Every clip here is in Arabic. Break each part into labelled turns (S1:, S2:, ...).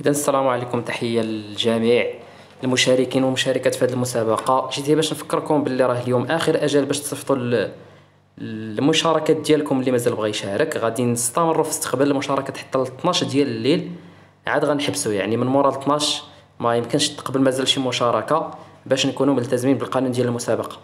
S1: اذا السلام عليكم تحية للجميع المشاركين والمشاركات في هذه المسابقة. جيت باش نفكركم باللي راه اليوم آخر أجل باش تصيفطوا المشاركات ديالكم اللي مازال بغى يشارك. غادي نستمروا في استقبال المشاركات حتى ل 12 ديال الليل. عاد غنحبسوا يعني من مورا 12 ما يمكنش تقبل مازال شي مشاركة باش نكونوا ملتزمين بالقانون ديال المسابقة.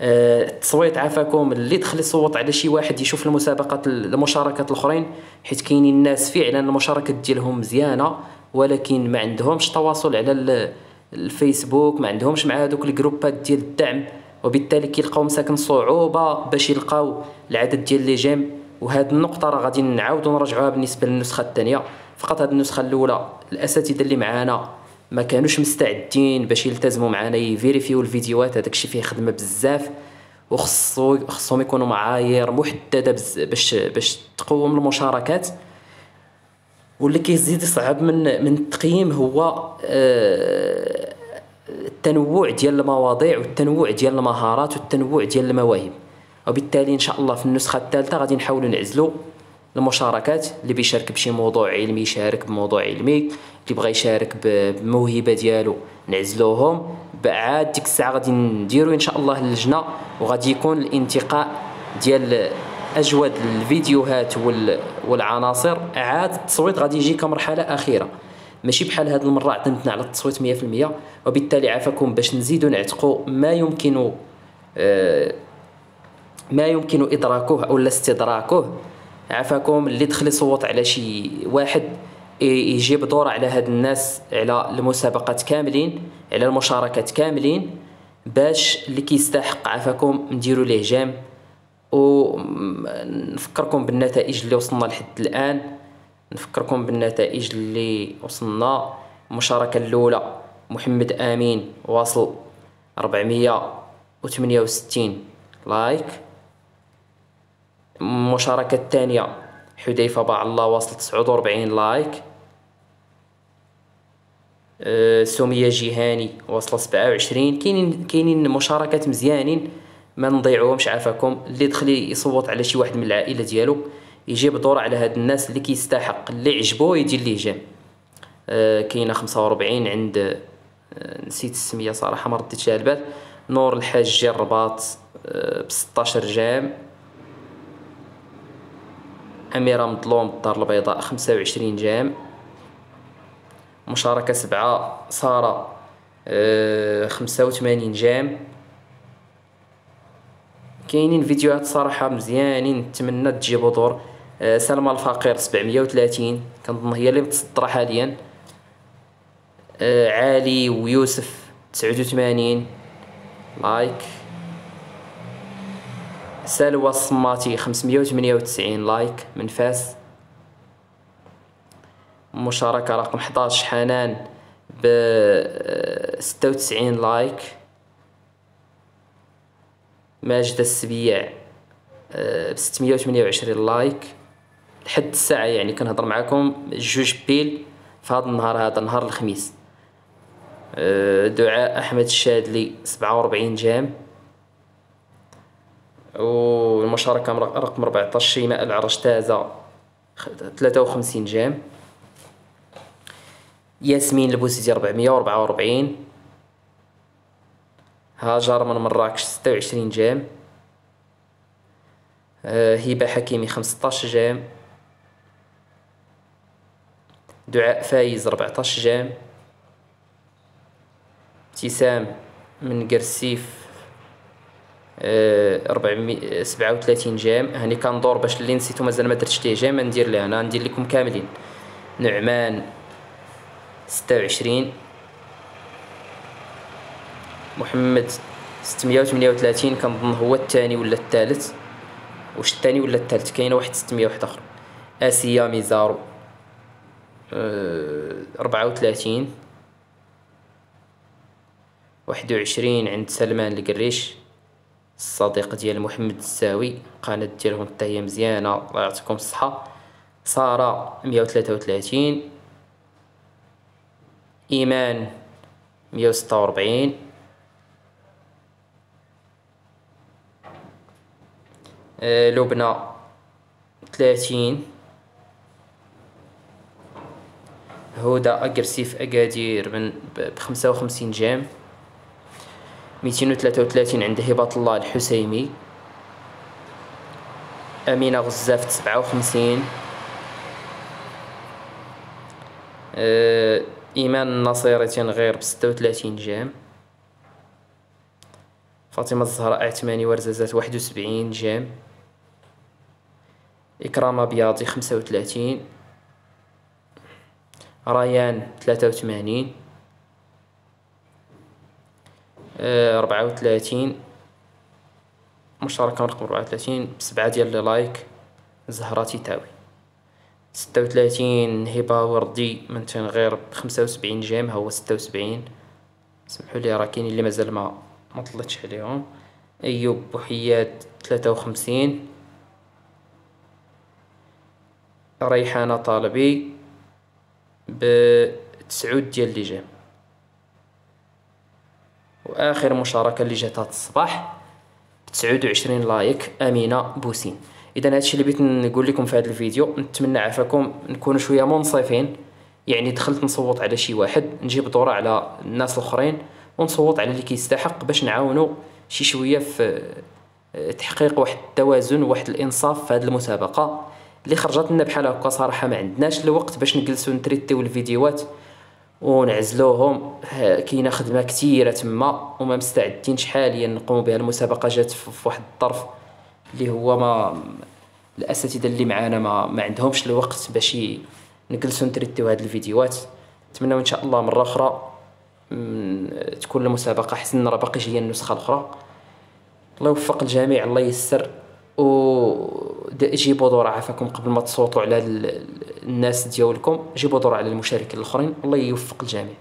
S1: آه، التصويت عافاكم. اللي دخل يصوت على شي واحد يشوف المسابقات المشاركات الأخرين حيت كاينين الناس فعلا المشاركات ديالهم مزيانة. ولكن ما عندهمش تواصل على الفيسبوك ما عندهمش مع هذوك الجروبات ديال الدعم وبالتالي كيلقاو مساكن صعوبة باش يلقاو العدد ديال les j'aime. وهاد النقطة راه غادي نعاودو نرجعوها بالنسبة للنسخة الثانية. فقط هاد النسخة الأولى الأساتذة اللي معانا ما كانوش مستعدين باش يلتزموا معنا يفيريفيو الفيديوهات هذاك الشيء فيه خدمة بزاف. وخصو خصهم يكونوا معايير محددة باش باش تقوم المشاركات. واللي كيزيد يصعب من من التقييم هو آه، التنوع ديال المواضيع والتنوع ديال المهارات والتنوع ديال المواهب. وبالتالي إن شاء الله في النسخة الثالثة غادي نحاولوا نعزلوا المشاركات. اللي بيشارك بشي موضوع علمي يشارك بموضوع علمي. اللي بغى يشارك بموهبة ديالو نعزلوهم. بعد ديك الساعة غادي نديروا إن شاء الله اللجنة وغادي يكون الانتقاء ديال أجود الفيديوهات والعناصر. عاد التصويت غادي يجي كمرحلة أخيرة. ماشي بحال هاد المرة اعتمدنا على التصويت 100% وبالتالي عافاكم باش نزيدوا نعتقوا ما يمكن آه، ما يمكن إدراكه أو استدراكه. عافاكم اللي دخل يصوت على شي واحد يجيب دور على هاد الناس على المسابقات كاملين على المشاركات كاملين باش اللي كيستحق عافاكم نديروا ليه جام ونفكركم بالنتائج اللي وصلنا لحد الآن. نفكركم بالنتائج اللي وصلنا. المشاركة الأولى محمد آمين واصل 468 لايك. المشاركة الثانية حذيفة باع الله واصل 49 like. أه سمية جيهاني واصلة 27 كاينين كاينين مشاركات مزيانين. ما نضيعوهمش عافاكم اللي دخل يصوت على شي واحد من العائلة ديالو يجيب دور على هاد الناس اللي كيستحق اللي عجبو يدير ليه j'aime. أه كاينة 45 عند أه نسيت السمية صراحة ما رديتش على البال. نور الحاج الرباط ب 16 جام أميرة مظلوم الدار البيضاء خمسة وعشرين جام مشاركة سبعة سارة أه خمسة وثمانين جام كاينين فيديوهات صراحة مزيانين نتمنى تجيبو دور أه سلمى الفقير سبعمية وثلاثين كنظن هي اللي متصدرة حاليا. أه عالي ويوسف تسعود وثمانين. like. سلوى الصماتي 598 like. من فاس مشاركة رقم 11 حنان ب 96 like. ماجدة السبيع ب 628 like. لحد الساعة يعني كنهضر معكم جوج pile في هذا النهار هذا نهار الخميس. دعاء أحمد الشادلي 47 j'aime. والمشاركة رقم 14 شيماء العرشتازة 53 j'aime ياسمين البوسيتي 444 هاجر من مراكش 26 j'aime. آه، هبة حكيمي 15 j'aime. دعاء فايز 14 j'aime. ابتسام من قرسيف ربعمية سبعة وثلاثين j'aime. هاني كندور باش اللي نسيتو مازال ما درتش ليه j'aime. ندير ليه أنا؟ ندير لكم كاملين. نعمان ستة وعشرين. محمد ستمية وثمانية وثلاثين كنظن هو الثاني ولا الثالث؟ واش الثاني ولا الثالث؟ كاينة واحد ستمية واحد آخر. آسيا ميزارو. وثلاثين. واحد وعشرين عند سلمان القريش. الصديق ديال محمد الساوي قناة ديالهم حتى هي مزيانة. الله يعطيكم الصحة. سارة مية وثلاثة وثلاثين. إيمان مية وستة وربعين لبنى. ثلاثين هدى اجرسيف اكادير من بخمسة وخمسين جيم. ميتين وثلاثة وثلاثين عند هبة الله الحسيمي. أمينة غزاف تسبعة وخمسين. أه إيمان النصيري تنغير بستة وثلاثين j'aime. فاطمة الزهراء عثماني ورزازات واحد وسبعين j'aime. إكرام أبياضي خمسة وثلاثين ريان ثلاثة وثمانين ربعة وثلاثين مشاركة رقم ربعة وثلاثين بسبعة ديال les likes زهرة تيتاوي. ستة وثلاثين هبة وردي من تنغير بخمسة وسبعين جيم هو ستة وسبعين. سمحوا لي راه كاينين اللي مازال ما طلعتش عليهم. أيوب بوحيات ثلاثة وخمسين. ريحانة طالبي بتسعود ديال اللي جام وآخر مشاركة اللي جات هاد الصباح بتسعود وعشرين like أمينة بوسين. اذا هادشي اللي بغيت نقول لكم في هذا الفيديو نتمنى عافاكم نكونوا شوية منصفين. يعني دخلت نصوت على شي واحد نجيب دورة على الناس الأخرين ونصوت على اللي كيستحق باش نعاونوا شي شوية في تحقيق واحد التوازن وواحد الإنصاف في هذه المسابقة. اللي خرجت لنا بحال هكا صراحة ما عندناش الوقت باش نجلسوا نتريتيو الفيديوهات ونعزلوهم. كاينة خدمة كثيرة تما وما مستعدينش حاليا نقوموا بها. المسابقة جات في واحد الطرف اللي هو ما الأساتذة اللي معانا ما ما عندهمش الوقت باش نجلسوا نتريتيو هاد الفيديوهات. نتمنى إن شاء الله مرة أخرى تكون المسابقة احسن راه باقي جاية النسخه الاخرى الله يوفق الجميع الله ييسر. و جيبوا دور عافاكم قبل ما تصوتوا على الناس ديالكم. جيبوا دور على المشاركين الآخرين. الله يوفق الجميع.